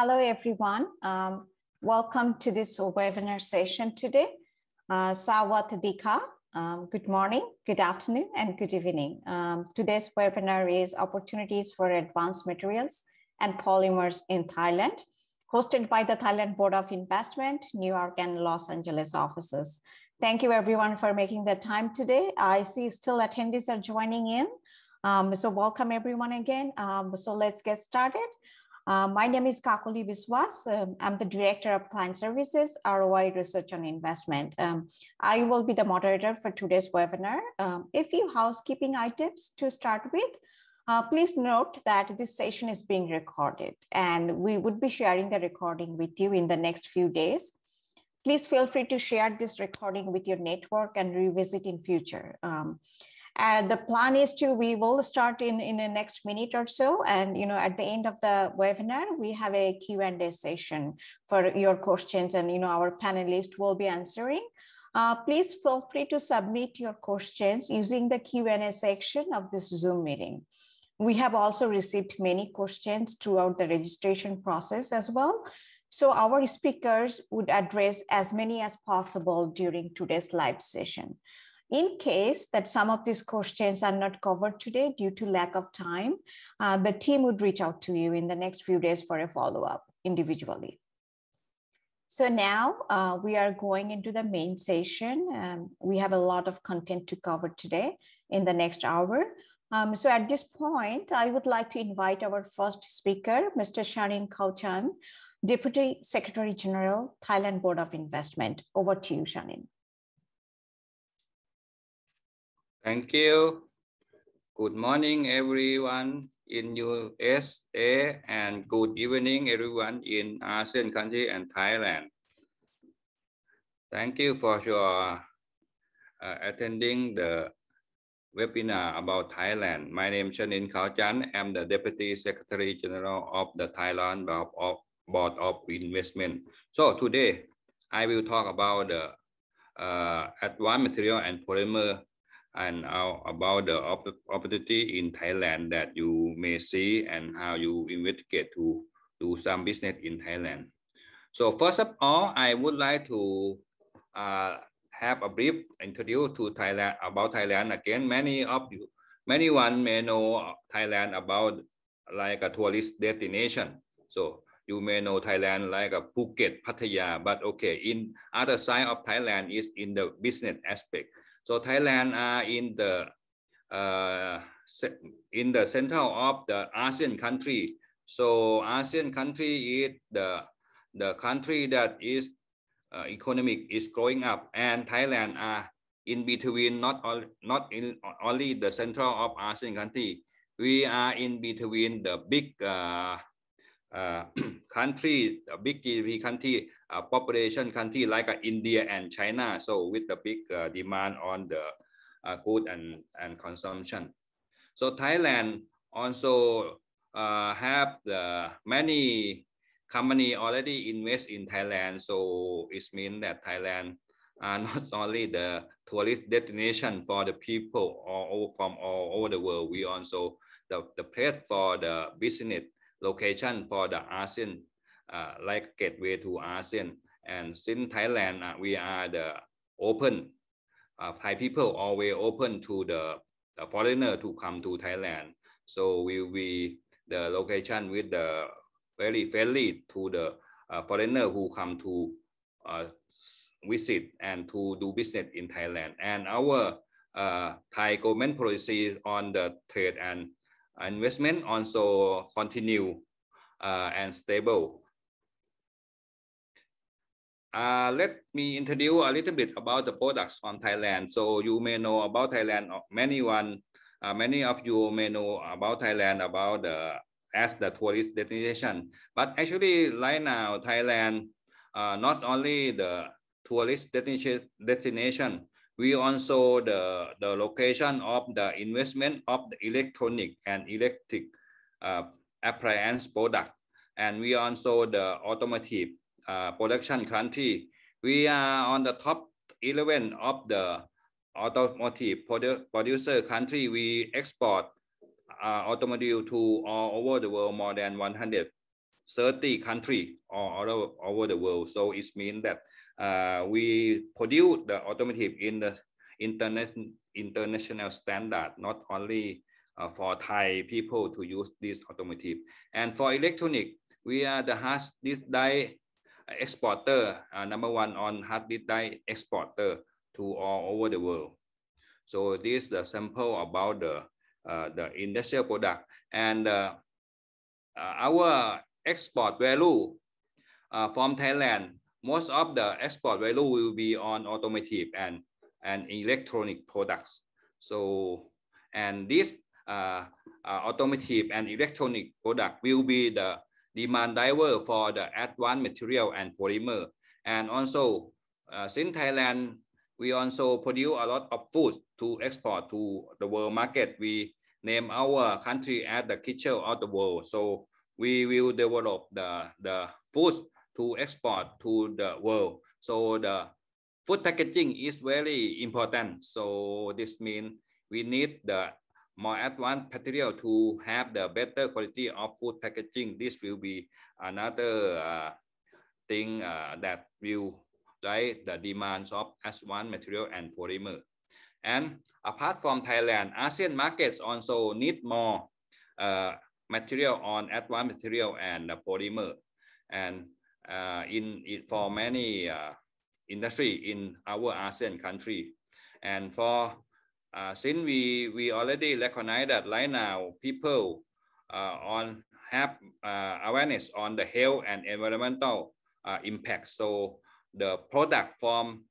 Hello, everyone. Um, welcome to this webinar session today. Uh, Sawadika, um, good morning, good afternoon, and good evening. Um, today's webinar is Opportunities for Advanced Materials and Polymers in Thailand, hosted by the Thailand Board of Investment, New York and Los Angeles offices. Thank you everyone for making the time today. I see still attendees are joining in. Um, so welcome everyone again. Um, so let's get started. Uh, my name is Kakali Biswas. Um, I'm the Director of Client Services, ROI Research and Investment. Um, I will be the moderator for today's webinar. Um, a few housekeeping items to start with. Uh, please note that this session is being recorded and we would be sharing the recording with you in the next few days. Please feel free to share this recording with your network and revisit in future. Um, and the plan is to, we will start in, in the next minute or so. And, you know, at the end of the webinar, we have a Q&A session for your questions and, you know, our panelists will be answering. Uh, please feel free to submit your questions using the Q&A section of this Zoom meeting. We have also received many questions throughout the registration process as well. So our speakers would address as many as possible during today's live session. In case that some of these questions are not covered today due to lack of time, uh, the team would reach out to you in the next few days for a follow-up individually. So now uh, we are going into the main session. Um, we have a lot of content to cover today in the next hour. Um, so at this point, I would like to invite our first speaker, Mr. Chanin Khaochan, Deputy Secretary General, Thailand Board of Investment. Over to you, Shanin. Thank you. Good morning, everyone in USA, and good evening, everyone in ASEAN country and Thailand. Thank you for your uh, attending the webinar about Thailand. My name is Chanin Chan. I'm the Deputy Secretary General of the Thailand Board of Investment. So today, I will talk about the uh, advanced material and polymer and about the opportunity in Thailand that you may see and how you investigate to do some business in Thailand. So first of all, I would like to uh, have a brief introduction to Thailand about Thailand. Again, many of you, many one may know Thailand about like a tourist destination. So you may know Thailand like a Phuket, Pattaya, but okay, in other side of Thailand is in the business aspect. So Thailand are in the uh, in the center of the ASEAN country. So ASEAN country is the the country that is uh, economic is growing up, and Thailand are in between. Not all, not in only the center of ASEAN country. We are in between the big uh, uh, country, the big GDP country, uh, population country like uh, India and China. So with the big uh, demand on the uh, good and, and consumption. So Thailand also uh, have the many company already invest in Thailand. So it means that Thailand are not only the tourist destination for the people all from all over the world. We also the, the place for the business location for the ASEAN, uh, like gateway to ASEAN. And since Thailand, uh, we are the open, uh, Thai people always open to the, the foreigner to come to Thailand. So we will be the location with the very friendly to the uh, foreigner who come to uh, visit and to do business in Thailand. And our uh, Thai government policy on the trade and investment also continue uh, and stable. Uh, let me introduce a little bit about the products from Thailand. So you may know about Thailand. Uh, many one, uh, many of you may know about Thailand about the as the tourist destination. But actually, right now, Thailand uh, not only the tourist destination, we also the, the location of the investment of the electronic and electric uh, appliance product. And we also the automotive uh, production country. We are on the top 11 of the automotive produ producer country. We export uh, automobile to all over the world more than 100 30 countries all over, over the world. So it means that uh, we produce the automotive in the internet, international standard, not only uh, for Thai people to use this automotive. And for electronic, we are the hard disk drive exporter, uh, number one on hard disk drive exporter to all over the world. So this is the sample about the uh, the industrial product and uh, uh, our export value uh, from Thailand. Most of the export value will be on automotive and and electronic products. So and this uh, automotive and electronic product will be the demand driver for the advanced material and polymer. And also, uh, since Thailand, we also produce a lot of food to export to the world market. We name our country as the kitchen of the world. So we will develop the, the food to export to the world. So the food packaging is very important. So this means we need the more advanced material to have the better quality of food packaging. This will be another uh, thing uh, that will drive the demands of advanced material and polymer. And apart from Thailand, ASEAN markets also need more uh, material on advanced material and polymer. And uh, in, in, for many uh, industry in our ASEAN country. And for uh, since we we already recognize that right now people uh, on have uh, awareness on the health and environmental uh, impact. So the product from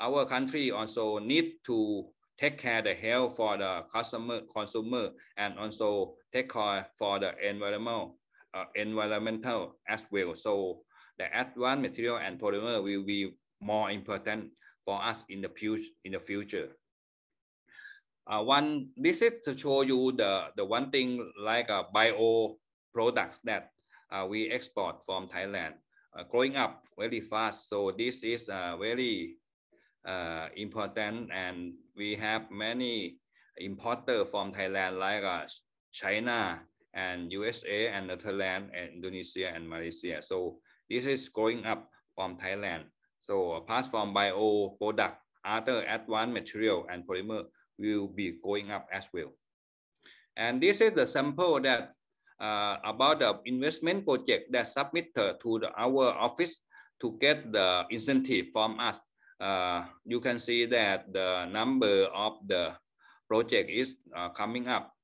our country also need to take care the health for the customer consumer and also take care for the environmental uh, environmental as well. So the advanced material and polymer will be more important for us in the future in the future. Uh, one this is to show you the the one thing like a bio products that uh, we export from Thailand uh, growing up very fast. So this is uh, very uh, important and we have many importer from Thailand like uh, China and USA and Netherlands and Indonesia and Malaysia. So this is growing up from Thailand. So apart from bio product, other advanced material and polymer will be going up as well. And this is the sample that uh, about the investment project that submitted to the, our office to get the incentive from us. Uh, you can see that the number of the project is uh, coming up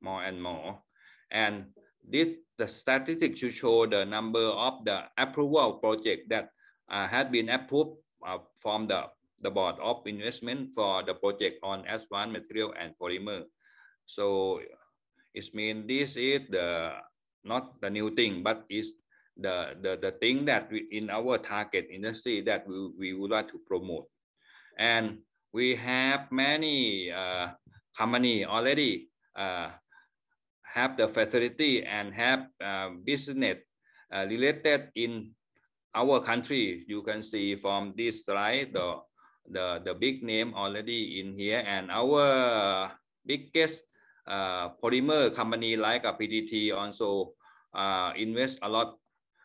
more and more. And this the statistics to show the number of the approval project that uh, had been approved uh, from the the board of investment for the project on advanced material and polymer. So it means this is the not the new thing, but is the, the, the thing that we, in our target industry that we, we would like to promote. And we have many uh, company already uh, have the facility and have uh, business uh, related in our country. You can see from this slide the the, the big name already in here and our biggest uh, polymer company like a PTT also uh, invest a lot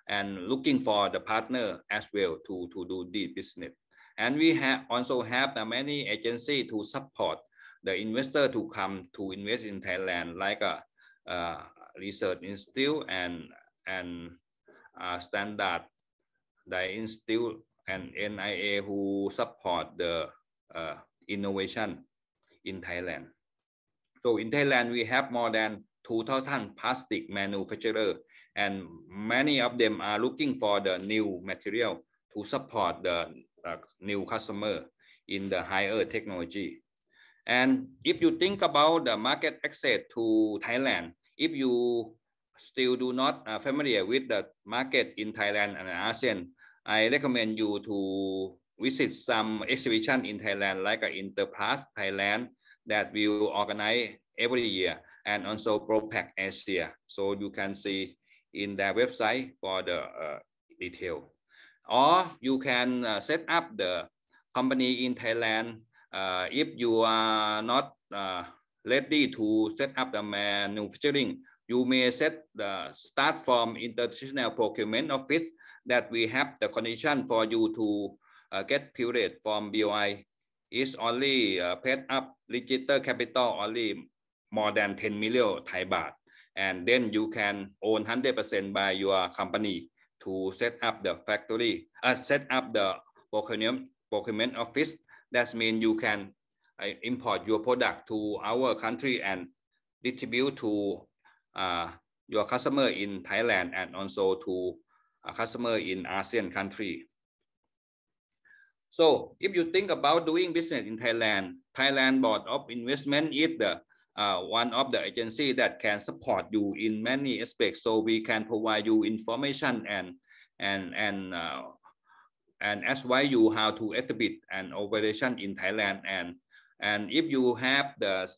and looking for the partner as well to, to do the business. And we have also have many agency to support the investor to come to invest in Thailand like a, uh, research institute and and uh, standard the institute and NIA who support the uh, innovation in Thailand. So in Thailand, we have more than 2,000 plastic manufacturers and many of them are looking for the new material to support the uh, new customer in the higher technology. And if you think about the market access to Thailand, if you still do not uh, familiar with the market in Thailand and ASEAN, I recommend you to visit some exhibition in Thailand like InterPlas Thailand that will organize every year and also ProPak Asia. So you can see in their website for the uh, detail. Or you can uh, set up the company in Thailand uh, if you are not uh, ready to set up the manufacturing you may set the start from international procurement office that we have the condition for you to uh, get period from BOI is only uh, paid up register capital only more than 10 million Thai baht. And then you can own 100% by your company to set up the factory, uh, set up the procurement, procurement office. That means you can uh, import your product to our country and distribute to uh, your customer in Thailand and also to customer in ASEAN country. So if you think about doing business in Thailand, Thailand Board of Investment is the uh, one of the agency that can support you in many aspects. So we can provide you information and and and uh, and advise you how to establish an operation in Thailand. And and if you have the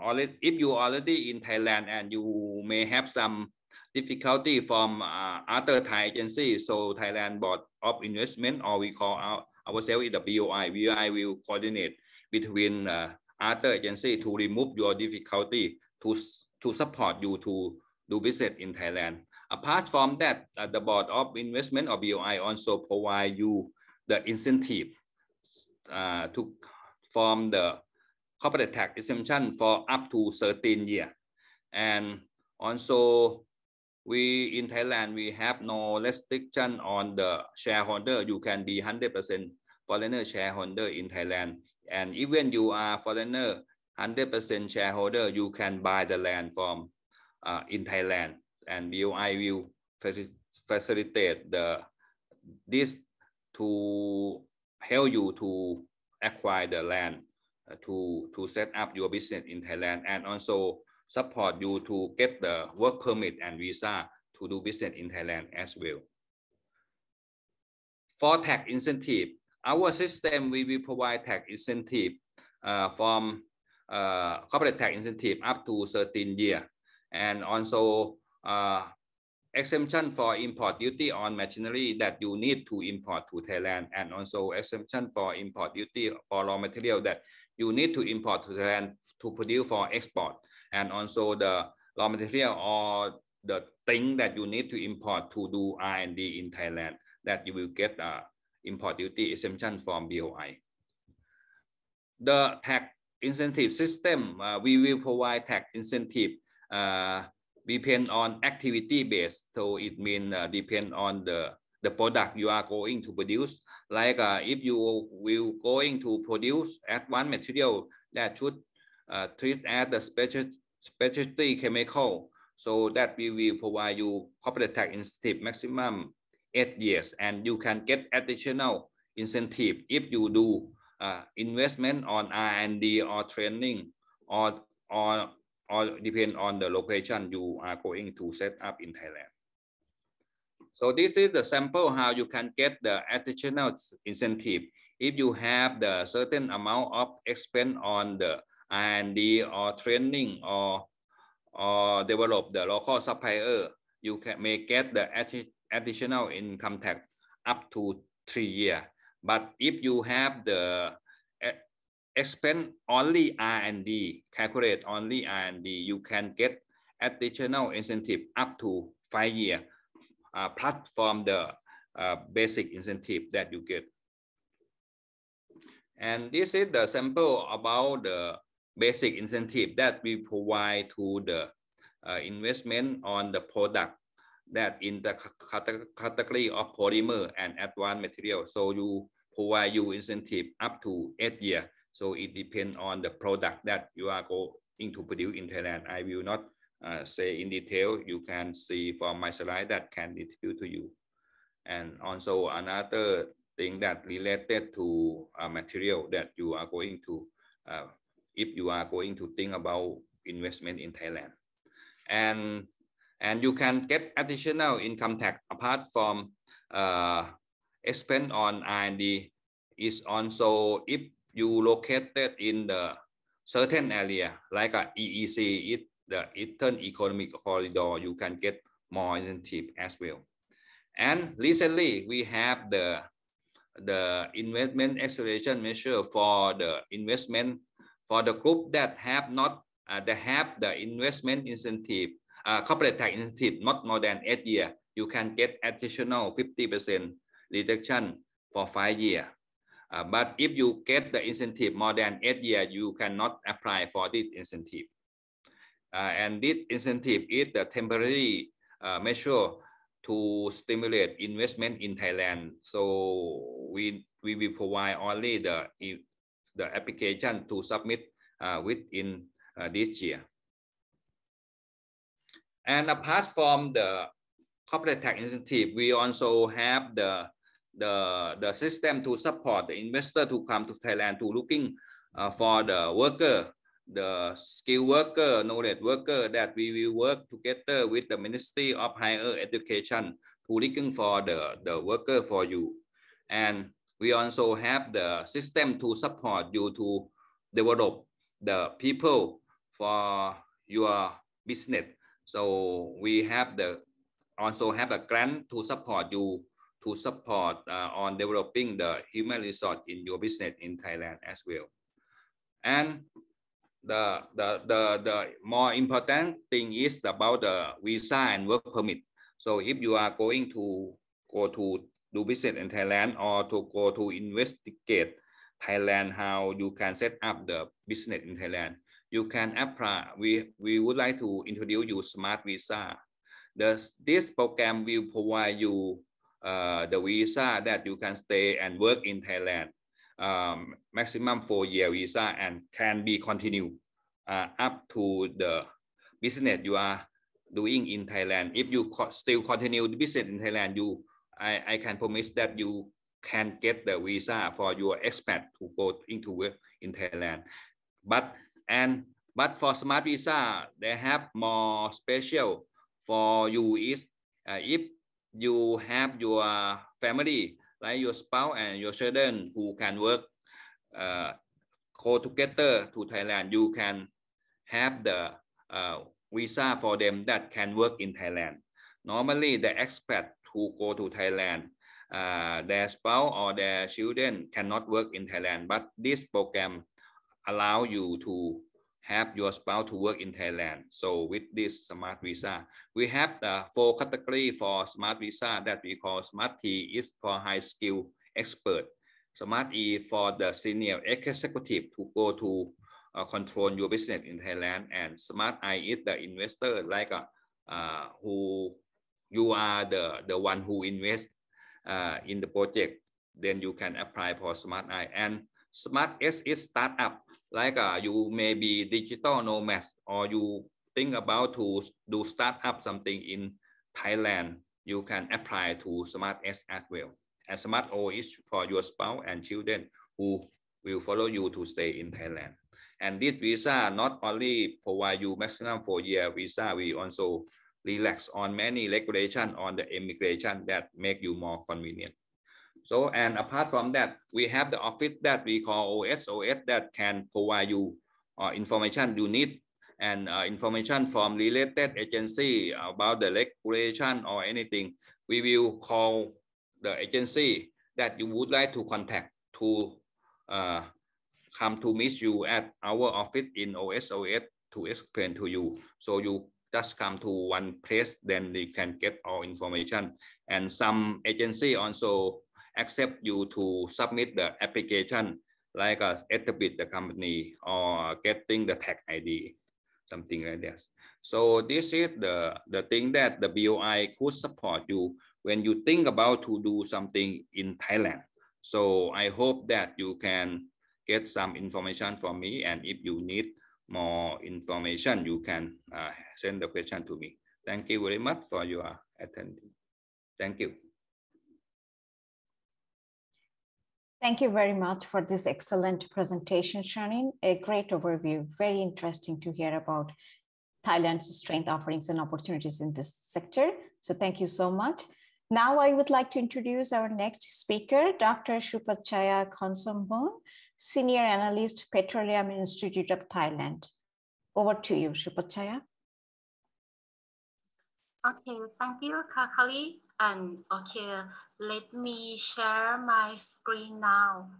already if you already in Thailand and you may have some difficulty from uh, other Thai agencies. So Thailand Board of Investment, or we call our, ourselves the BOI. BOI will coordinate between uh, other agencies to remove your difficulty to to support you to do business in Thailand. Apart from that, uh, the Board of Investment or BOI also provide you the incentive uh, to form the corporate tax exemption for up to 13 years. And also we in Thailand, we have no restriction on the shareholder. You can be 100% foreigner shareholder in Thailand. And even you are foreigner, 100% shareholder, you can buy the land from uh, in Thailand. And BOI will facilitate the this to help you to acquire the land uh, to to set up your business in Thailand and also support you to get the work permit and visa to do business in Thailand as well. For tax incentive, our system we will provide tax incentive uh, from uh, corporate tax incentive up to 13 year. And also uh, exemption for import duty on machinery that you need to import to Thailand. And also exemption for import duty for raw material that you need to import to Thailand to produce for export and also the raw material or the thing that you need to import to do R&D in Thailand that you will get a import duty exemption from BOI. The tax incentive system, uh, we will provide tax incentive uh, depend on activity based. So it means uh, depend on the the product you are going to produce. Like uh, if you will going to produce at one material that should uh, treat as the special specialty chemical so that we will provide you corporate tax incentive maximum eight years and you can get additional incentive if you do uh, investment on R&D or training or, or, or depend on the location you are going to set up in Thailand. So this is the sample how you can get the additional incentive if you have the certain amount of expense on the R&D or training or or develop the local supplier, you can may get the additional income tax up to three years. But if you have the expense only R&D, calculate only R&D, you can get additional incentive up to five years, uh, plus from the uh, basic incentive that you get. And this is the sample about the basic incentive that we provide to the uh, investment on the product that in the category of polymer and advanced material. So you provide you incentive up to eight years. So it depends on the product that you are going to produce in Thailand. I will not uh, say in detail. You can see from my slide that can distribute to you. And also another thing that related to a material that you are going to uh, if you are going to think about investment in Thailand. And, and you can get additional income tax apart from uh, expense on R&D is also if you located in the certain area like a EEC, it, the Eastern Economic Corridor, you can get more incentive as well. And recently we have the the investment acceleration measure for the investment for the group that have not uh, that have the investment incentive uh, corporate tax incentive not more than eight year, you can get additional 50% reduction for five year. Uh, but if you get the incentive more than eight year, you cannot apply for this incentive. Uh, and this incentive is the temporary uh, measure to stimulate investment in Thailand. So we we will provide only the the application to submit uh, within uh, this year. And apart from the corporate tax incentive, we also have the the the system to support the investor to come to Thailand to looking uh, for the worker, the skilled worker, knowledge worker that we will work together with the Ministry of Higher Education to looking for the, the worker for you. And we also have the system to support you to develop the people for your business. So we have the also have a grant to support you to support uh, on developing the human resource in your business in Thailand as well. And the, the, the, the more important thing is about the visa and work permit. So if you are going to go to do business in Thailand or to go to investigate Thailand, how you can set up the business in Thailand, you can apply. We, we would like to introduce you Smart Visa. The, this program will provide you uh, the visa that you can stay and work in Thailand, um, maximum four year visa and can be continued uh, up to the business you are doing in Thailand. If you co still continue the business in Thailand, you I, I can promise that you can get the visa for your expat to go into work in Thailand. But and but for smart visa, they have more special for you is uh, if you have your family, like your spouse and your children who can work uh, go together to Thailand, you can have the uh, visa for them that can work in Thailand. Normally, the expat who go to Thailand, uh, their spouse or their children cannot work in Thailand, but this program allow you to have your spouse to work in Thailand. So with this smart visa, we have the four category for smart visa that we call smart T is for high skill expert. Smart E for the senior executive to go to uh, control your business in Thailand and smart I is the investor like uh, uh, who you are the, the one who invest uh, in the project then you can apply for smart I and smart S is startup like uh, you may be digital nomads or you think about to do start up something in Thailand, you can apply to Smart S as well. And Smart O is for your spouse and children who will follow you to stay in Thailand. And this visa not only provide you maximum four year visa, we also relax on many regulation on the immigration that make you more convenient. So, and apart from that, we have the office that we call OSOS that can provide you uh, information you need and uh, information from related agency about the regulation or anything. We will call the agency that you would like to contact to uh, come to meet you at our office in OSOS to explain to you. So you just come to one place, then you can get all information. And some agency also accept you to submit the application like uh, establish the company or getting the tax ID, something like this. So this is the, the thing that the BOI could support you when you think about to do something in Thailand. So I hope that you can get some information from me and if you need more information, you can uh, send the question to me. Thank you very much for your attention. Thank you. Thank you very much for this excellent presentation, Chanin. A great overview, very interesting to hear about Thailand's strength offerings and opportunities in this sector. So thank you so much. Now I would like to introduce our next speaker, Dr. Shupachaya Khonsomboon, Senior Analyst, Petroleum Institute of Thailand. Over to you, Shupachaya. Okay, thank you, Kakali. And okay, let me share my screen now.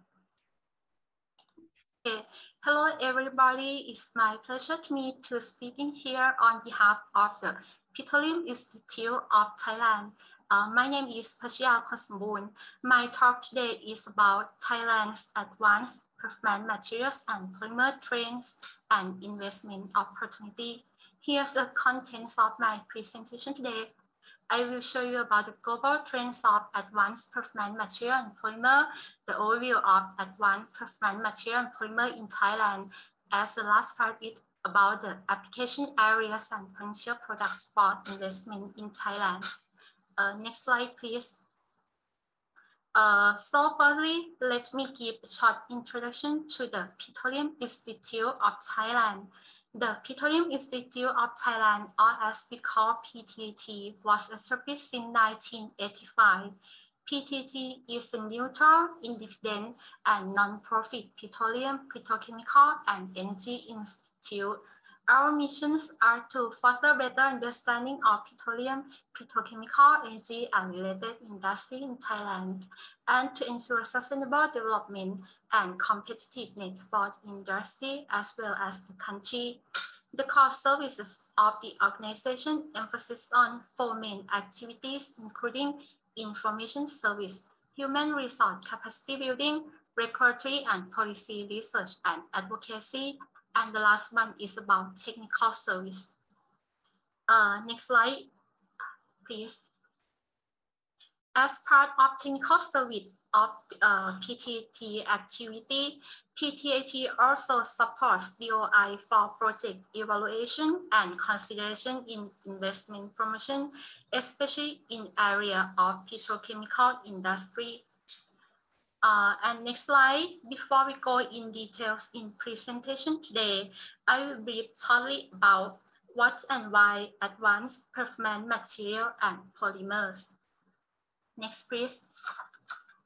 Okay. Hello, everybody. It's my pleasure to me to speaking here on behalf of the Petroleum Institute of Thailand. Uh, my name is Pachia Kosambun. My talk today is about Thailand's advanced performance materials and polymer trends and investment opportunity. Here's the contents of my presentation today. I will show you about the global trends of advanced performance material and polymer, the overview of advanced performance material and polymer in Thailand, as the last part is about the application areas and potential products for investment in Thailand. Uh, next slide, please. Uh, so firstly, let me give a short introduction to the Petroleum Institute of Thailand. The Petroleum Institute of Thailand, or as we call PTIT, was established in 1985. PTIT is a neutral, independent, and non-profit petroleum, petrochemical, and energy institute our missions are to further better understanding of petroleum, petrochemical, energy, and related industry in Thailand, and to ensure sustainable development and competitiveness for the industry as well as the country. The core services of the organization emphasize on four main activities, including information service, human resource capacity building, regulatory and policy research and advocacy, and the last one is about technical service. Uh, next slide, please. As part of technical service of uh, PTIT activity, PTIT also supports BOI for project evaluation and consideration in investment promotion, especially in area of petrochemical industry uh, and next slide, before we go in details in presentation today, I will brief shortly about what and why advanced performance material and polymers. Next, please.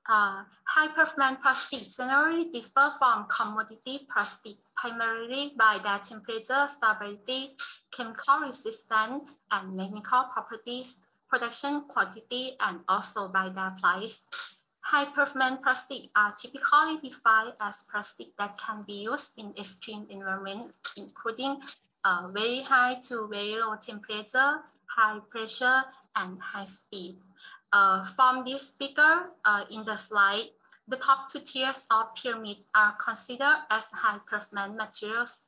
Uh, high performance plastic generally differ from commodity plastic primarily by their temperature stability, chemical resistance, and mechanical properties, production quantity, and also by their price. High performance plastic are typically defined as plastic that can be used in extreme environments, including uh, very high to very low temperature, high pressure, and high speed. Uh, from this figure uh, in the slide, the top two tiers of pyramid are considered as high performance materials.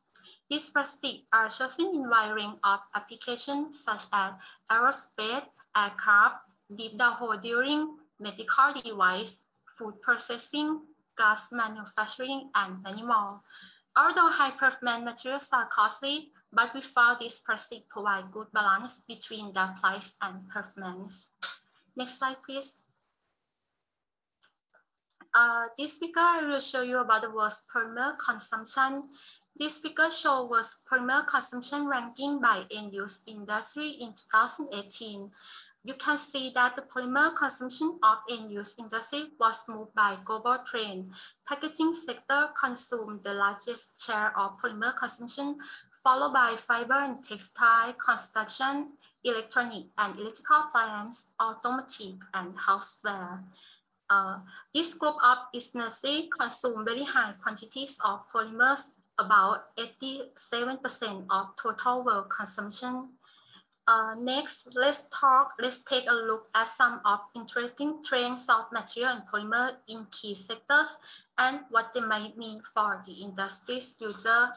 These plastics are chosen in wiring of applications such as aerospace, aircraft, deep downhole drilling, medical device, food processing, glass manufacturing, and many more. Although high-performance materials are costly, but we found this plastic provide good balance between the price and performance. Next slide, please. Uh, this figure I will show you about the world's polymer consumption. This figure shows world's polymer consumption ranking by end-use industry in 2018 you can see that the polymer consumption of end-use industry was moved by global trend. Packaging sector consumed the largest share of polymer consumption, followed by fiber and textile, construction, electronic and electrical appliance, automotive, and houseware. Uh, this group of industry consume very high quantities of polymers, about 87% of total world consumption. Uh, next, let's talk, let's take a look at some of interesting trends of material and polymer in key sectors and what they might mean for the industry's future.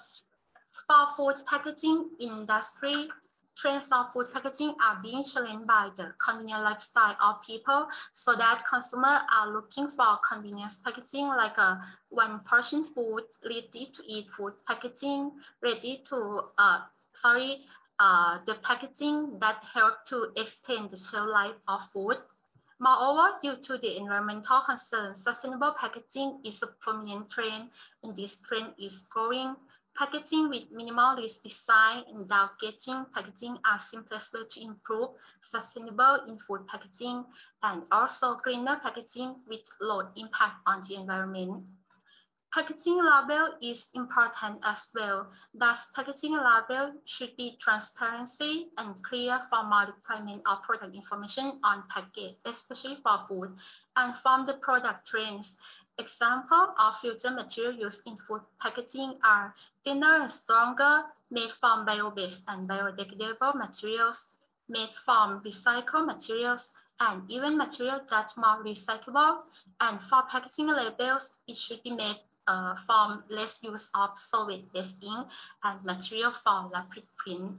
For food packaging industry, trends of food packaging are being challenged by the convenient lifestyle of people so that consumers are looking for convenience packaging like a one portion food, ready to eat food packaging, ready to, uh, sorry, uh, the packaging that help to extend the shelf life of food. Moreover, due to the environmental concerns, sustainable packaging is a prominent trend, and this trend is growing. Packaging with minimalist design and downgauging packaging are simplest way to improve sustainable in food packaging and also greener packaging with low impact on the environment. Packaging label is important as well. Thus, packaging label should be transparency and clear for formal requirement of product information on package, especially for food. And from the product trends, Example of future material used in food packaging are thinner and stronger, made from bio-based and biodegradable materials, made from recycled materials, and even material that more recyclable. And for packaging labels, it should be made uh, from less use of solvent-based ink and material for rapid print.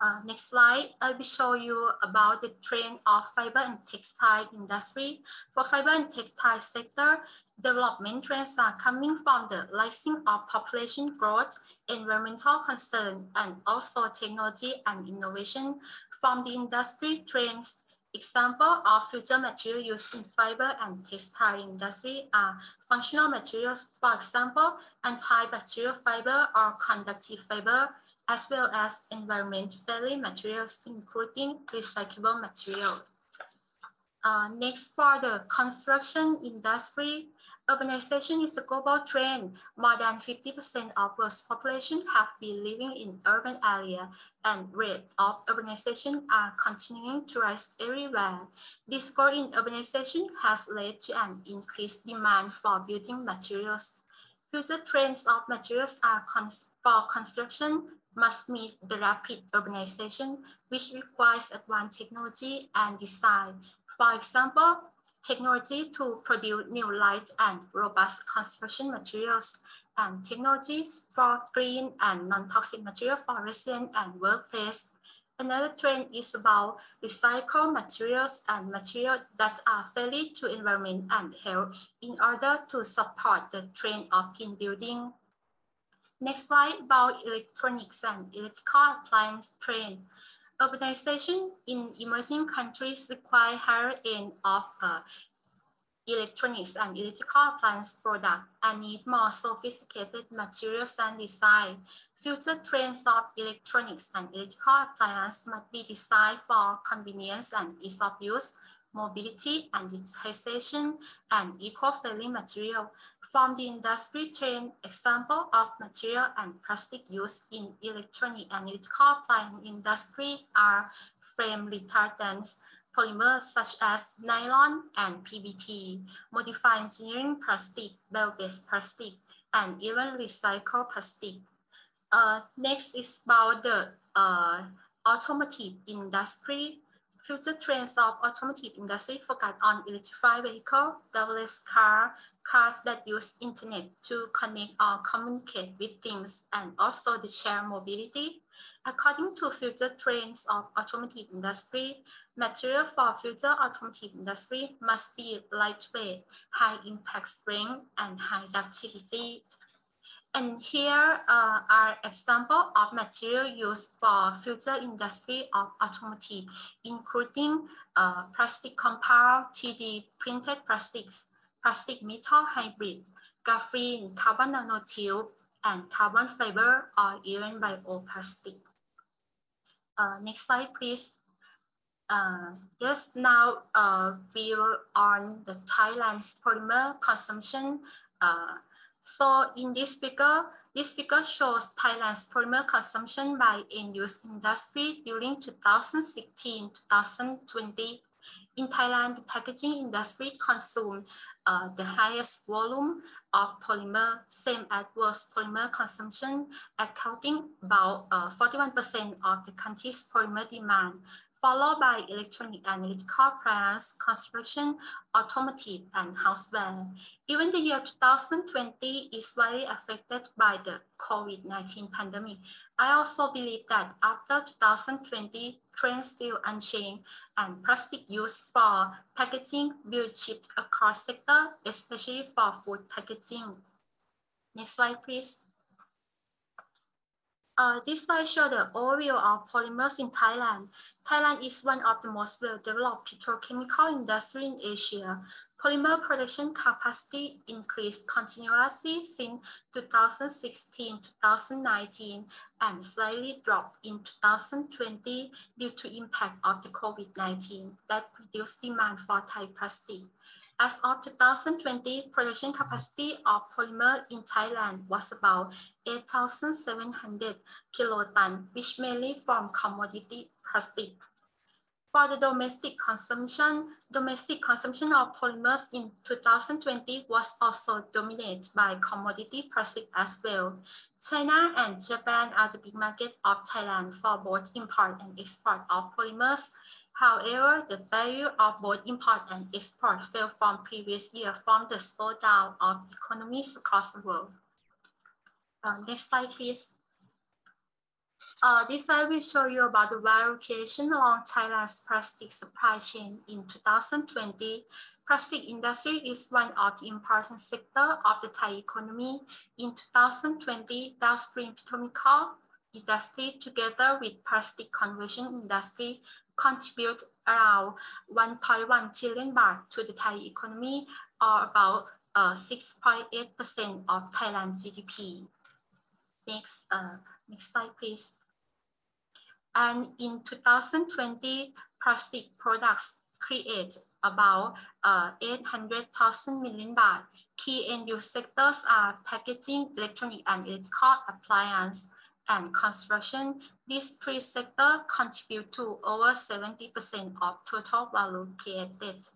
Uh, next slide, I will show you about the trend of fiber and textile industry. For fiber and textile sector, development trends are coming from the rising of population growth, environmental concern, and also technology and innovation. From the industry trends, example of future material used in fiber and textile industry are functional materials, for example, antibacterial fiber or conductive fiber, as well as environment-friendly materials, including recyclable material. Uh, next, for the construction industry, urbanization is a global trend. More than 50% of world's population have been living in urban area and rate of urbanization are continuing to rise everywhere. This growth in urbanization has led to an increased demand for building materials. Future trends of materials are cons for construction must meet the rapid urbanization, which requires advanced technology and design. For example, technology to produce new light and robust construction materials, and technologies for green and non-toxic material for resident and workplace. Another trend is about recycled materials and materials that are friendly to environment and health in order to support the trend of green building. Next slide about electronics and electrical appliance trend. Urbanization in emerging countries require higher end of uh, electronics and electrical appliance products and need more sophisticated materials and design. Future trends of electronics and electrical appliance must be designed for convenience and ease of use, mobility and digitization, and eco-friendly material from the industry trend, example of material and plastic used in electronic and electrical appliance industry are flame retardants, polymers such as nylon and PBT, modified engineering plastic, bio-based plastic, and even recycled plastic. Uh, next is about the uh, automotive industry. Future trends of automotive industry focus on electrified vehicle, driverless car, cars that use internet to connect or communicate with things, and also the shared mobility. According to future trends of automotive industry, material for future automotive industry must be lightweight, high impact strength, and high ductility. And here uh, are examples of material used for future industry of automotive, including uh, plastic compound, 3D printed plastics, plastic metal hybrid, graphene, carbon nanotube, and carbon fiber, or even bioplastic. Uh, next slide, please. Uh, yes, now uh, we are on the Thailand's polymer consumption uh, so in this figure, this figure shows Thailand's polymer consumption by end-use industry during 2016-2020. In Thailand, the packaging industry consumed uh, the highest volume of polymer, same as world's polymer consumption, accounting about 41% uh, of the country's polymer demand followed by electronic and electrical appliance, construction, automotive, and houseware. Even the year 2020 is very affected by the COVID-19 pandemic. I also believe that after 2020, trends still unchanged and plastic use for packaging will shift across sector, especially for food packaging. Next slide, please. Uh, this slide shows the overview of polymers in Thailand. Thailand is one of the most well-developed petrochemical industry in Asia. Polymer production capacity increased continuously since 2016-2019 and slightly dropped in 2020 due to impact of the COVID-19 that reduced demand for Thai plastic. As of 2020, production capacity of polymer in Thailand was about 8,700 kiloton, which mainly from commodity plastic. For the domestic consumption, domestic consumption of polymers in 2020 was also dominated by commodity plastic as well. China and Japan are the big market of Thailand for both import and export of polymers. However, the value of both import and export fell from previous year from the slowdown of economies across the world. Uh, next slide, please. Uh, this slide will show you about the value creation along Thailand's plastic supply chain in 2020. Plastic industry is one of the important sector of the Thai economy. In 2020, downstream petrochemical industry together with plastic conversion industry contribute around 1.1 trillion baht to the Thai economy or about 6.8% uh, of Thailand GDP. Next, uh, next slide, please. And in 2020, plastic products create about uh, 800,000 million baht. Key end-use sectors are packaging, electronic and electrical appliance, and construction. These three sectors contribute to over 70% of total value created.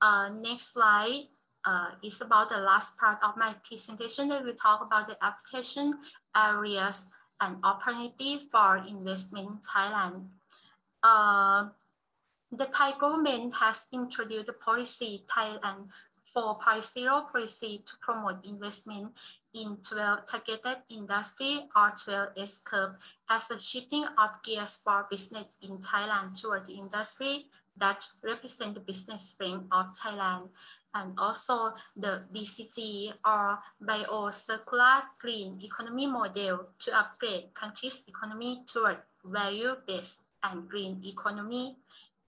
Uh, next slide uh, is about the last part of my presentation that will talk about the application areas and opportunity for investment in Thailand. Uh, the Thai government has introduced a policy, Thailand 4.0 policy to promote investment in 12 targeted industry or 12 S curve as a shifting of gears for business in Thailand toward the industry that represent the business frame of Thailand and also the BCG or Bio-Circular Green Economy Model to upgrade country's economy toward value-based and green economy.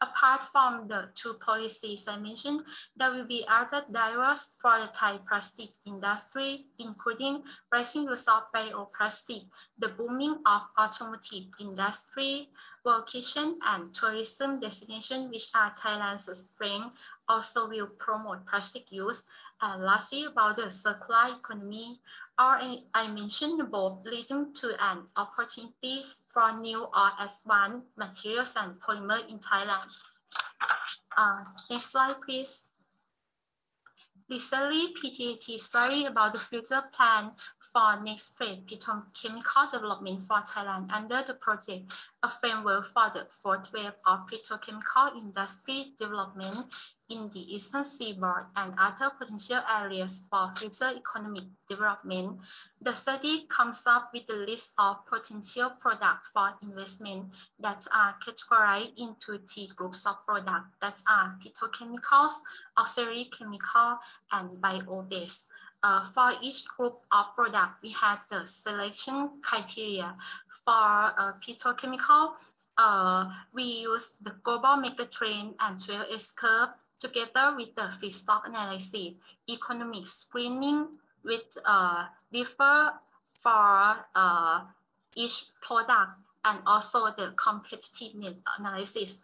Apart from the two policies I mentioned, there will be other drivers for the Thai plastic industry, including rising use of bioplastic, the booming of automotive industry, vacation and tourism destination, which are Thailand's strength also will promote plastic use. And lastly, about the circular economy, I mentioned both leading to an opportunities for new or advanced materials and polymer in Thailand. Uh, next slide, please. Recently, PTT study about the future plan for next phase petrochemical development for Thailand under the project, a framework for the fourth wave of petrochemical industry development in the eastern seaboard and other potential areas for future economic development. The study comes up with a list of potential products for investment that are categorized into three groups of products that are petrochemicals, auxiliary chemical, and bio-based. Uh, for each group of product, we have the selection criteria. For uh, petrochemical, uh, we use the global megatrend and 12S curve together with the feedstock analysis, economic screening with uh, differ for uh, each product and also the competitiveness analysis.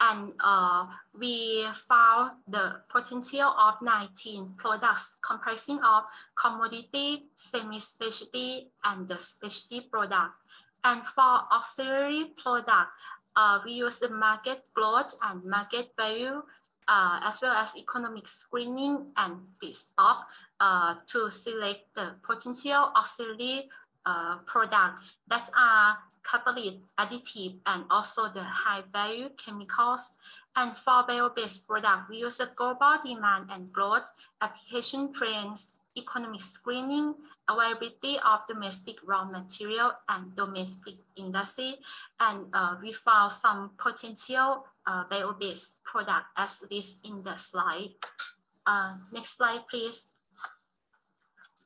And uh, we found the potential of 19 products comprising of commodity, semi-specialty, and the specialty product. And for auxiliary product, uh, we use the market growth and market value uh, as well as economic screening and feedstock uh, to select the potential auxiliary uh, product that are catalyst, additive, and also the high value chemicals. And for bio-based product, we use the global demand and growth, application trends, economic screening, availability of domestic raw material and domestic industry. And uh, we found some potential uh, bio-based product as listed in the slide. Uh, next slide, please.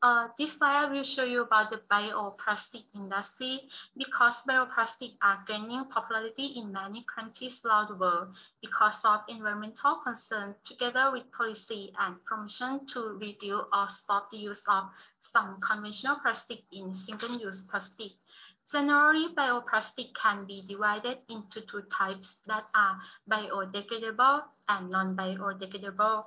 Uh, this slide will show you about the bioplastic industry because bioplastic are gaining popularity in many countries around the world because of environmental concern together with policy and promotion to reduce or stop the use of some conventional plastic in single-use plastic. Generally, bioplastic can be divided into two types that are biodegradable and non-biodegradable.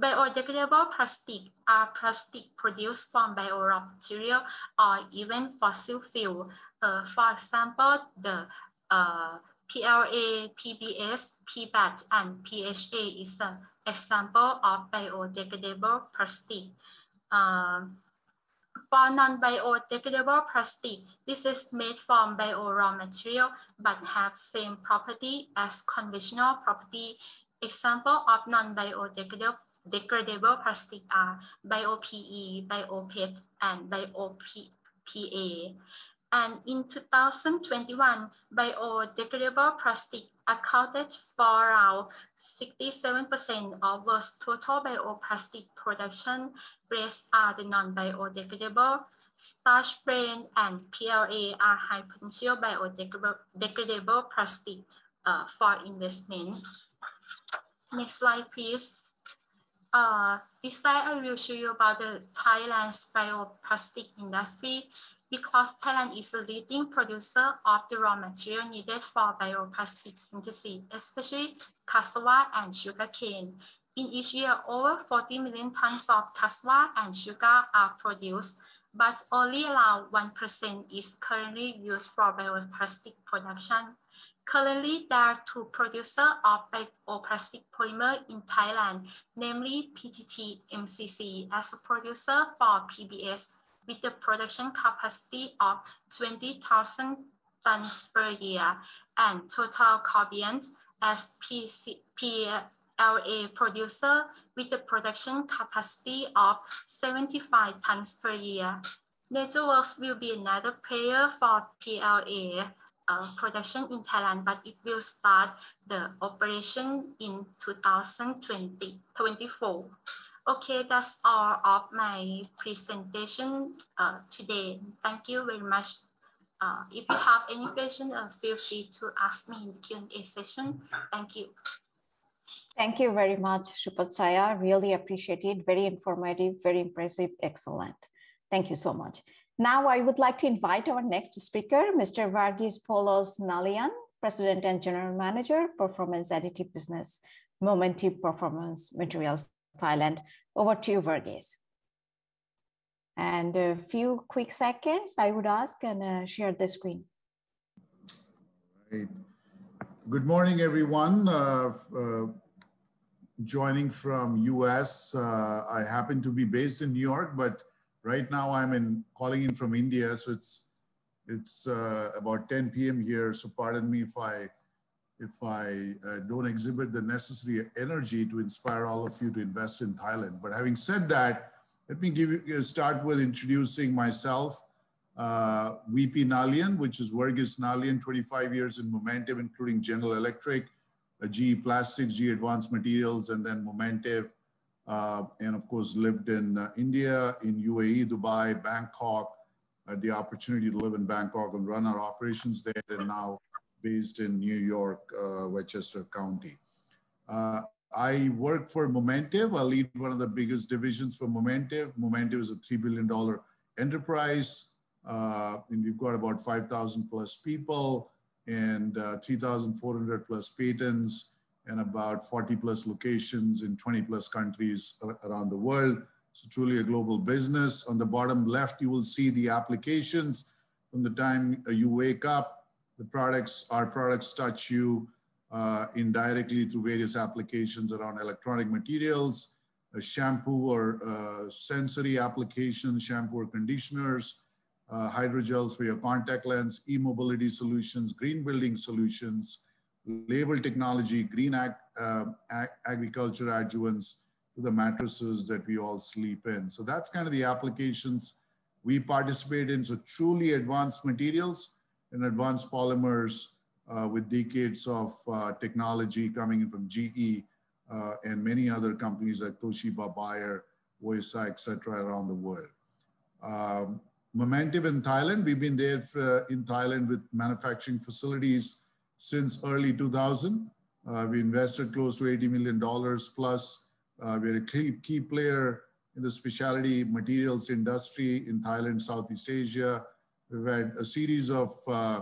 Biodegradable plastic are plastic produced from bio material or even fossil fuel. Uh, for example, the uh, PLA, PBS, PBAT, and PHA is an example of biodegradable plastic. Um, for non-biodegradable plastic, this is made from bio raw material but have same property as conventional property. Example of non-biodegradable plastic are bio-PE, bio-PET, and bio-PA. And in 2021, biodegradable plastic accounted for around 67% of world's total bioplastic production. Rest are the non-biodegradable. Starch blend and PLA are high potential biodegradable plastic uh, for investment. Next slide, please. Uh, this slide I will show you about the Thailand's bioplastic industry because Thailand is a leading producer of the raw material needed for bioplastic synthesis, especially cassava and sugarcane. In each year, over 40 million tons of cassava and sugar are produced, but only around 1% is currently used for bioplastic production. Currently, there are two producers of bioplastic polymer in Thailand, namely PTT MCC as a producer for PBS with the production capacity of 20,000 tons per year and Total Corbion as PLA producer with the production capacity of 75 tons per year. NatureWorks will be another player for PLA uh, production in Thailand, but it will start the operation in 2020, 24. Okay, that's all of my presentation uh, today. Thank you very much. Uh, if you have any question, uh, feel free to ask me in the Q&A session. Thank you. Thank you very much, Supachaya. Really appreciate it. Very informative, very impressive, excellent. Thank you so much. Now I would like to invite our next speaker, Mr. Varghese Polos Nalian, President and General Manager, Performance Additive Business, Momentive Performance Materials Thailand. Over to you, Varghese. And a few quick seconds, I would ask and uh, share the screen. Right. Good morning, everyone. Uh, uh, joining from US. Uh, I happen to be based in New York, but right now I'm in calling in from India. So it's, it's uh, about 10 p.m. here. So pardon me if I if I uh, don't exhibit the necessary energy to inspire all of you to invest in Thailand. But having said that, let me give you, start with introducing myself. Uh, VP Nalian, which is Varghese Nalian, 25 years in Momentive, including General Electric, uh, GE Plastics, GE Advanced Materials, and then Momentive. Uh, and of course, lived in uh, India, in UAE, Dubai, Bangkok, had the opportunity to live in Bangkok and run our operations there, and now based in New York, uh, Westchester County. Uh, I work for Momentive. I lead one of the biggest divisions for Momentive. Momentive is a $3 billion enterprise. Uh, and we've got about 5,000 plus people and uh, 3,400 plus patents and about 40 plus locations in 20 plus countries around the world. So truly a global business. On the bottom left, you will see the applications from the time you wake up the products, our products touch you uh, indirectly through various applications around electronic materials, shampoo or uh, sensory applications, shampoo or conditioners, uh, hydrogels for your contact lens, e-mobility solutions, green building solutions, label technology, green ag uh, ag agriculture adjuvants to the mattresses that we all sleep in. So that's kind of the applications we participate in. So truly advanced materials advanced polymers uh, with decades of uh, technology coming in from GE uh, and many other companies like Toshiba, Bayer, OSI, et cetera, around the world. Um, Momentive in Thailand, we've been there for, in Thailand with manufacturing facilities since early 2000. Uh, we invested close to $80 million plus. Uh, we're a key, key player in the specialty materials industry in Thailand, Southeast Asia, We've had a series of uh,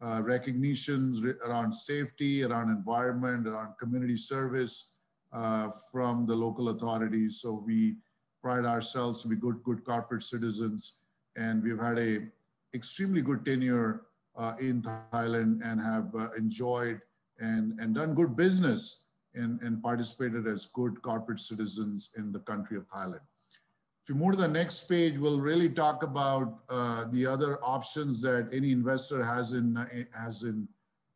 uh, recognitions around safety, around environment, around community service uh, from the local authorities. So we pride ourselves to be good, good corporate citizens. And we've had a extremely good tenure uh, in Thailand and have uh, enjoyed and, and done good business and, and participated as good corporate citizens in the country of Thailand. If you move to the next page, we'll really talk about uh, the other options that any investor has in, uh, has in,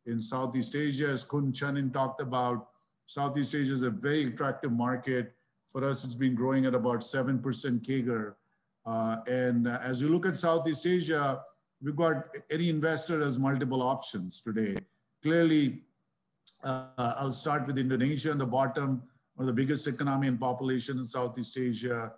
in Southeast Asia. As Kun Chanin talked about, Southeast Asia is a very attractive market. For us, it's been growing at about 7% CAGR. Uh, and as you look at Southeast Asia, we've got any investor has multiple options today. Clearly, uh, I'll start with Indonesia on the bottom, one of the biggest economy and population in Southeast Asia.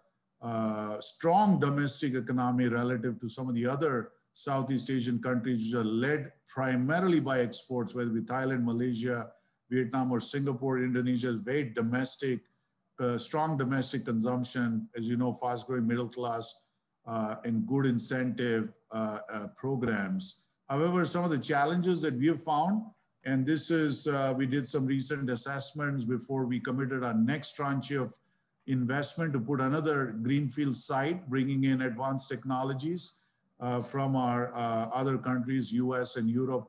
Uh, strong domestic economy relative to some of the other Southeast Asian countries which are led primarily by exports, whether it be Thailand, Malaysia, Vietnam, or Singapore. Indonesia is very domestic, uh, strong domestic consumption, as you know, fast growing middle class, uh, and good incentive uh, uh, programs. However, some of the challenges that we have found, and this is, uh, we did some recent assessments before we committed our next tranche of investment to put another greenfield site, bringing in advanced technologies uh, from our uh, other countries, US and Europe.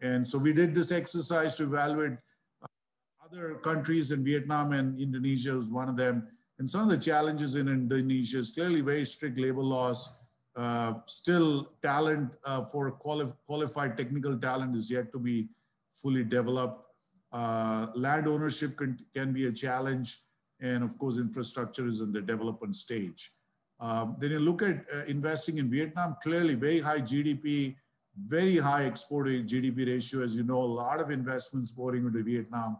And so we did this exercise to evaluate other countries in Vietnam and Indonesia was one of them. And some of the challenges in Indonesia is clearly very strict labor laws. Uh, still, talent uh, for quali qualified technical talent is yet to be fully developed. Uh, land ownership can, can, be a challenge. And of course, infrastructure is in the development stage. Um, then you look at uh, investing in Vietnam, clearly very high GDP, very high export GDP ratio. As you know, a lot of investments pouring into Vietnam,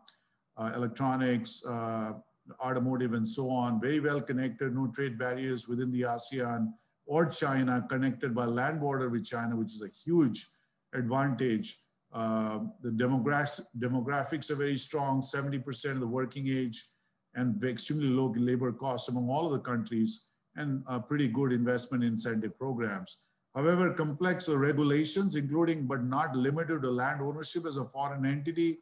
uh, electronics, uh, automotive and so on, very well connected, no trade barriers within the ASEAN or China, connected by land border with China, which is a huge advantage. Uh, the demographics are very strong, 70% of the working age and extremely low labor costs among all of the countries and pretty good investment incentive programs. However, complex regulations, including but not limited to land ownership as a foreign entity,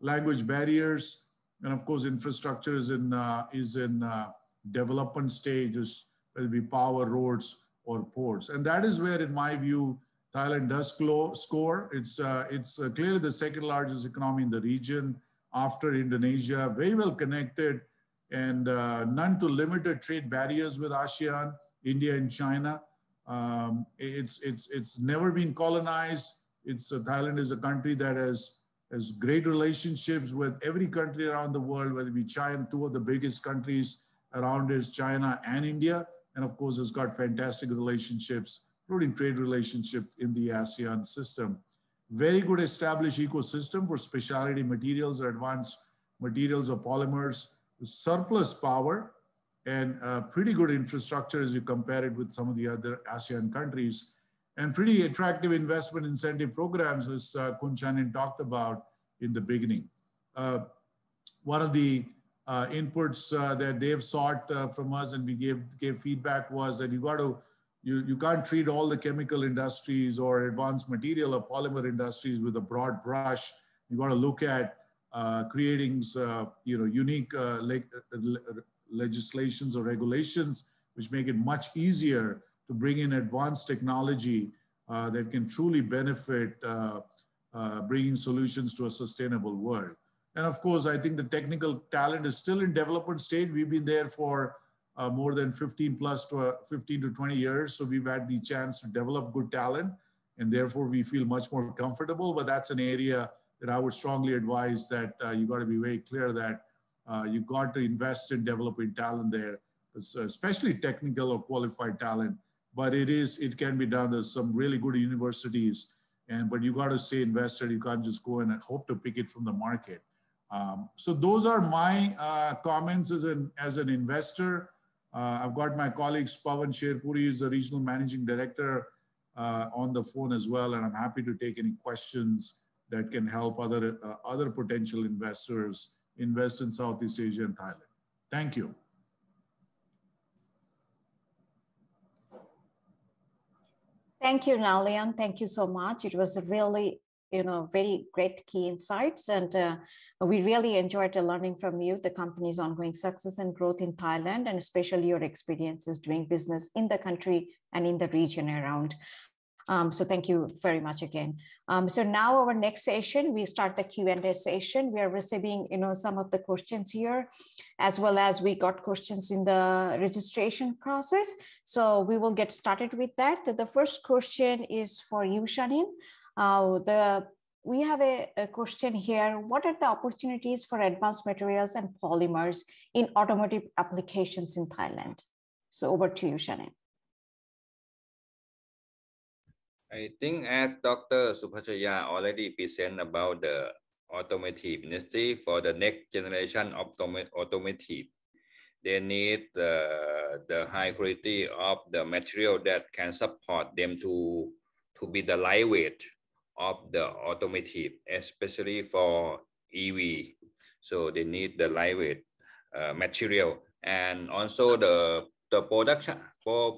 language barriers, and of course, infrastructure is in, uh, is in uh, development stages, whether it be power, roads, or ports. And that is where, in my view, Thailand does score. It's, uh, it's uh, clearly the second largest economy in the region after Indonesia, very well connected and uh, none to limited trade barriers with ASEAN, India and China. Um, it's, it's, it's never been colonized. It's, uh, Thailand is a country that has has great relationships with every country around the world, whether it be China, two of the biggest countries around is China and India. And of course, it's got fantastic relationships, including trade relationships in the ASEAN system. Very good established ecosystem for specialty materials or advanced materials or polymers, surplus power, and uh, pretty good infrastructure as you compare it with some of the other ASEAN countries and pretty attractive investment incentive programs as uh, Kun Chanin talked about in the beginning. Uh, one of the uh, inputs uh, that they've sought uh, from us and we gave, gave feedback was that you got to, you, you can't treat all the chemical industries or advanced material or polymer industries with a broad brush. You got to look at creating, uh, you know, unique le legislations or regulations which make it much easier to bring in advanced technology uh, that can truly benefit uh, uh, bringing solutions to a sustainable world. And of course, I think the technical talent is still in development stage. We've been there for uh, more than 15 plus to uh, 15 to 20 years. So we've had the chance to develop good talent and therefore we feel much more comfortable. But that's an area that I would strongly advise that uh, you got to be very clear that you got to invest in developing talent there, especially technical or qualified talent but it is it can be done. There's some really good universities, and but you got to stay invested. You can't just go and hope to pick it from the market. Um, so those are my uh, comments as an as an investor. Uh, I've got my colleagues Pawan Sherpuri is the regional managing director uh, on the phone as well, and I'm happy to take any questions that can help other uh, other potential investors invest in Southeast Asia and Thailand. Thank you. Thank you, Nalian. Thank you so much. It was really, you know, very great key insights. And uh, we really enjoyed learning from you, the company's ongoing success and growth in Thailand, and especially your experiences doing business in the country and in the region around. Um, so thank you very much again. Um, so now our next session, we start the Q&A session. We are receiving, you know, some of the questions here, as well as we got questions in the registration process. So we will get started with that. The first question is for you, Chanin. Uh, the we have a, a, question here. What are the opportunities for advanced materials and polymers in automotive applications in Thailand? So over to you, Chanin. I think as Dr. Supachaya already present about the automotive industry for the next generation of automotive, they need the, the high quality of the material that can support them to, to be the lightweight of the automotive, especially for EV. So they need the lightweight uh, material and also the, the production,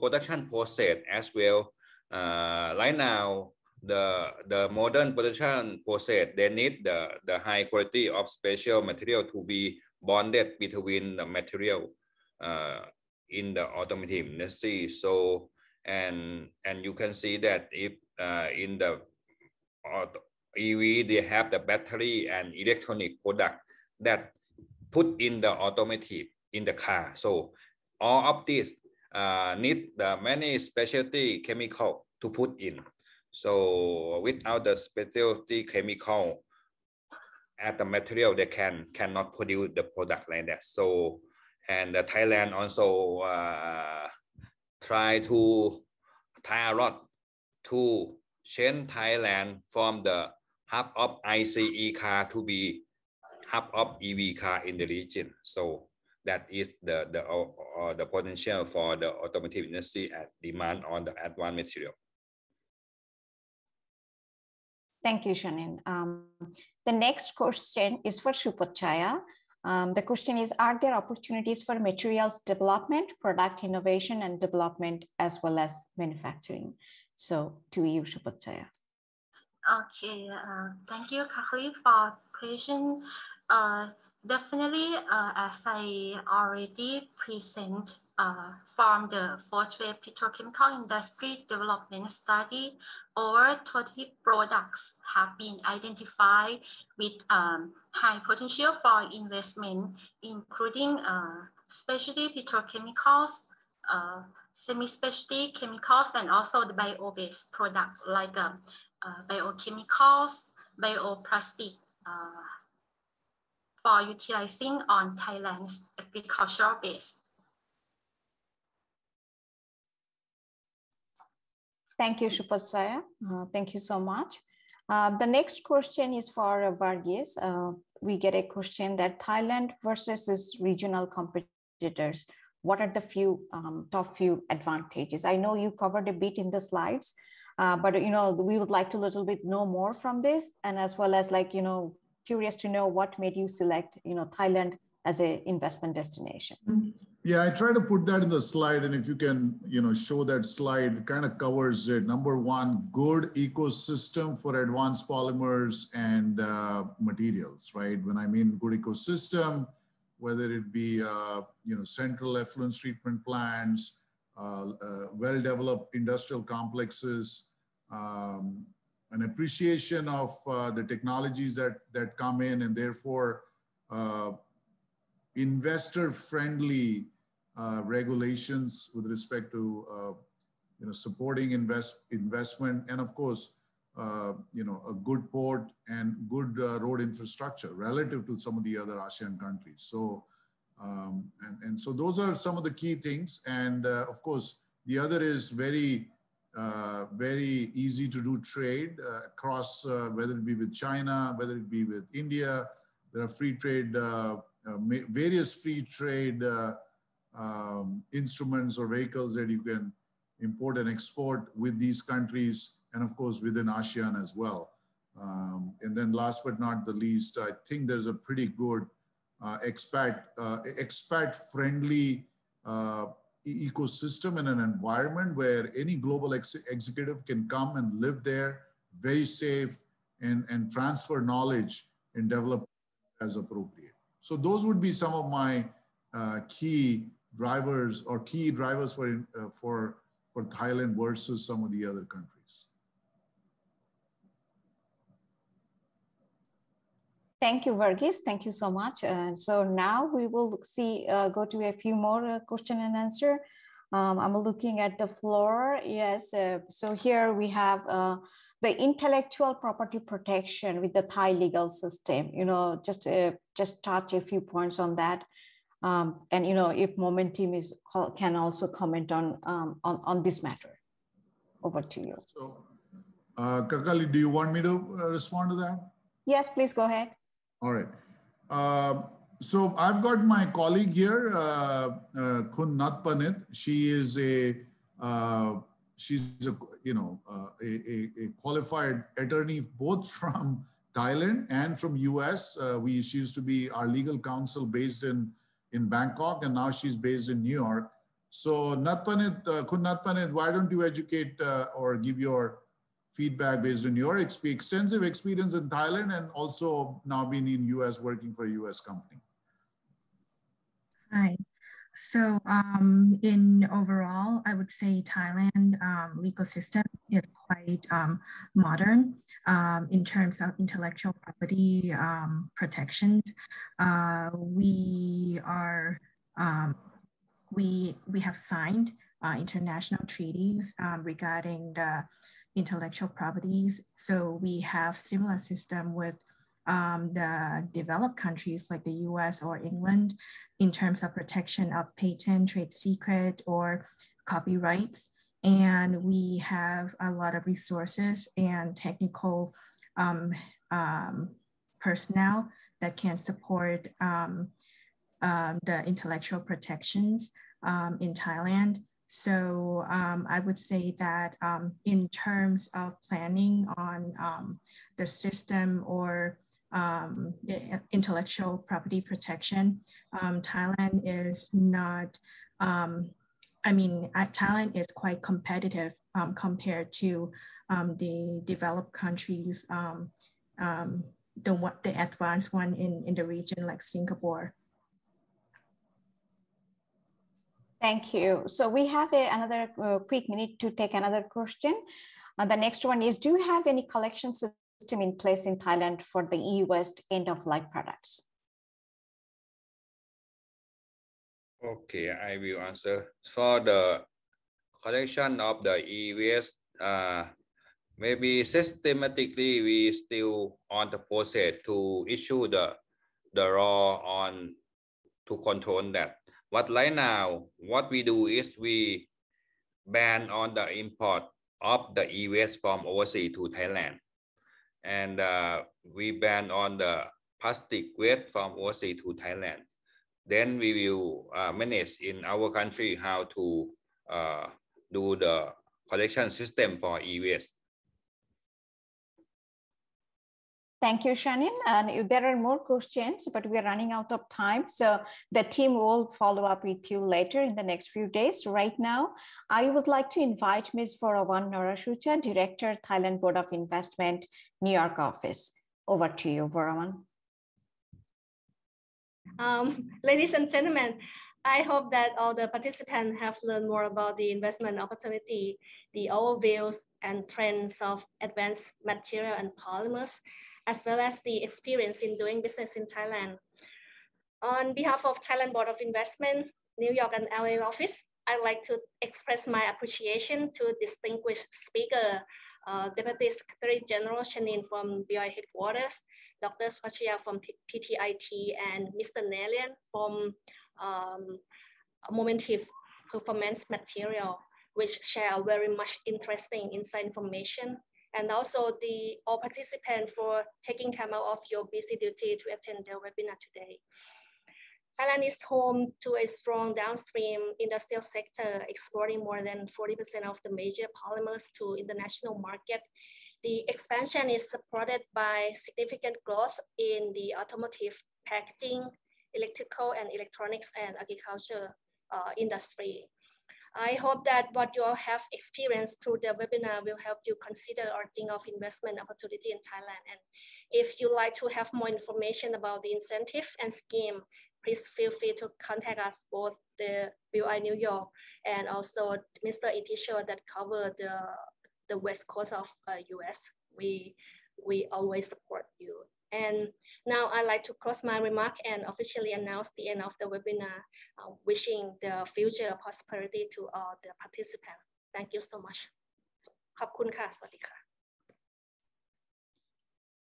production process as well uh, right now the the modern production process they need the the high quality of special material to be bonded between the material uh, in the automotive industry. So and and you can see that if uh, in the EV they have the battery and electronic product that put in the automotive in the car. So all of this uh, need the many specialty chemical to put in. So without the specialty chemical at the material, they can cannot produce the product like that. So and uh, Thailand also uh, try to try a lot to change Thailand from the hub of ICE car to be hub of EV car in the region. So that is the the uh, uh, the potential for the automotive industry at demand on the advanced material. Thank you, Chanin. Um, the next question is for Supachaya. Um, the question is, are there opportunities for materials development, product innovation and development, as well as manufacturing? So to you, Supachaya. Okay, uh, thank you, Kakali, for question. Uh, Definitely, uh, as I already present uh, from the fourth wave petrochemical industry development study, over 20 products have been identified with um, high potential for investment, including uh, specialty petrochemicals, uh, semi-specialty chemicals, and also the bio-based product like um, uh, biochemicals, bioplastic, uh, for utilizing on Thailand's agricultural base. Thank you, Supachaya. Uh, thank you so much. Uh, the next question is for uh, Varghese. Uh, we get a question that Thailand versus its regional competitors. What are the few um, top few advantages? I know you covered a bit in the slides, uh, but you know we would like to a little bit know more from this, and as well as like you know curious to know what made you select, you know, Thailand as a investment destination. Yeah, I try to put that in the slide, and if you can, you know, show that slide, kind of covers it. Number one, good ecosystem for advanced polymers and uh, materials, right? When I mean good ecosystem, whether it be, uh, you know, central effluent treatment plants, uh, uh well-developed industrial complexes, um, an appreciation of uh, the technologies that, that come in and therefore uh, investor friendly uh, regulations with respect to uh, you know, supporting invest, investment and of course, uh, you know, a good port and good uh, road infrastructure relative to some of the other ASEAN countries. So, um, and, and so those are some of the key things. And of course, the other is very uh, very easy to do trade uh, across, uh, whether it be with China, whether it be with India. There are free trade, uh, uh, various free trade um, instruments or vehicles that you can import and export with these countries, and of course within ASEAN as well. Um, and then last but not the least, I think there's a pretty good expat, expat friendly ecosystem and an environment where any global ex executive can come and live there very safe and, and transfer knowledge and develop as appropriate. So those would be some of my uh, key drivers or key drivers for, uh, for, for Thailand versus some of the other countries. Thank you, Varghese. Thank you so much. And so now we will see, uh, go to a few more uh, question and answer. Um, I'm looking at the floor. Yes, uh, so here we have uh, the intellectual property protection with the Thai legal system. You know, just uh, just touch a few points on that. Um, and you know, if Momentive is can also comment on um, on on this matter. Over to you. So, uh, Kakali, do you want me to uh, respond to that? Yes, please go ahead. All right. Uh, so I've got my colleague here, uh, uh, Kun. She is a uh, she's a you know uh, a, a, qualified attorney both from Thailand and from US. Uh, we she used to be our legal counsel based in in Bangkok, and now she's based in New York. So Natpanit, uh, Kun Natpanit, why don't you educate or give your feedback based on your exp extensive experience in Thailand and also now being in US working for a US company? Hi. So um, in overall, I would say Thailand um, legal system is quite um, modern um, in terms of intellectual property um, protections. Uh, we are um, we we have signed uh, international treaties regarding the intellectual properties. So we have similar system with the developed countries like the U.S. or England in terms of protection of patent, trade secret, or copyrights. And we have a lot of resources and technical um, um, personnel that can support um, um the intellectual protections um, in Thailand. So um, I would say that in terms of planning on the system or um, intellectual property protection. Um, Thailand is not, um, I mean, Thailand is quite competitive um, compared to um, the developed countries, um, the, the advanced one in, in the region like Singapore. Thank you. So we have a, another uh, quick minute to take another question. Uh, the next one is, do you have any collection system in place in Thailand for the e-waste end-of-life products? Okay, I will answer. For the collection of the e-waste, uh, maybe systematically we still on the process to issue the, the law on to control that. But right now, what we do is we ban on the import of the e-waste from overseas to Thailand and uh, we ban on the plastic waste from overseas to Thailand. Then we will uh, manage in our country how to uh, do the collection system for e-waste. Thank you, Chanin. And if there are more questions, but we're running out of time. So the team will follow up with you later in the next few days. Right now, I would like to invite Ms. Vorawan Norashucha, Director, Thailand Board of Investment, New York office. Over to you, Vorawan. Um, ladies and gentlemen, I hope that all the participants have learned more about the investment opportunity, the overviews and trends of advanced material and polymers, as well as the experience in doing business in Thailand. On behalf of Thailand Board of Investment, New York and LA office, I'd like to express my appreciation to distinguished speaker, uh, Deputy Secretary General Chanin from BOI headquarters, Dr. Supachaya from PTIT, and Mr. Nelian from um, Momentive Performance Material, which share very much interesting inside information and also the all participants for taking time out of your busy duty to attend the webinar today. Thailand is home to a strong downstream industrial sector, exporting more than 40% of the major polymers to international market. The expansion is supported by significant growth in the automotive, packaging, electrical and electronics and agriculture uh, industry. I hope that what you all have experienced through the webinar will help you consider or think of investment opportunity in Thailand. And if you'd like to have more information about the incentive and scheme, please feel free to contact us both the BOI New York and also Mr. Itisho that cover the, the west coast of uh, US. We, we always support you. And now I'd like to close my remark and officially announce the end of the webinar, uh, wishing the future prosperity to all the participants. Thank you so much. สวัสดีค่ะ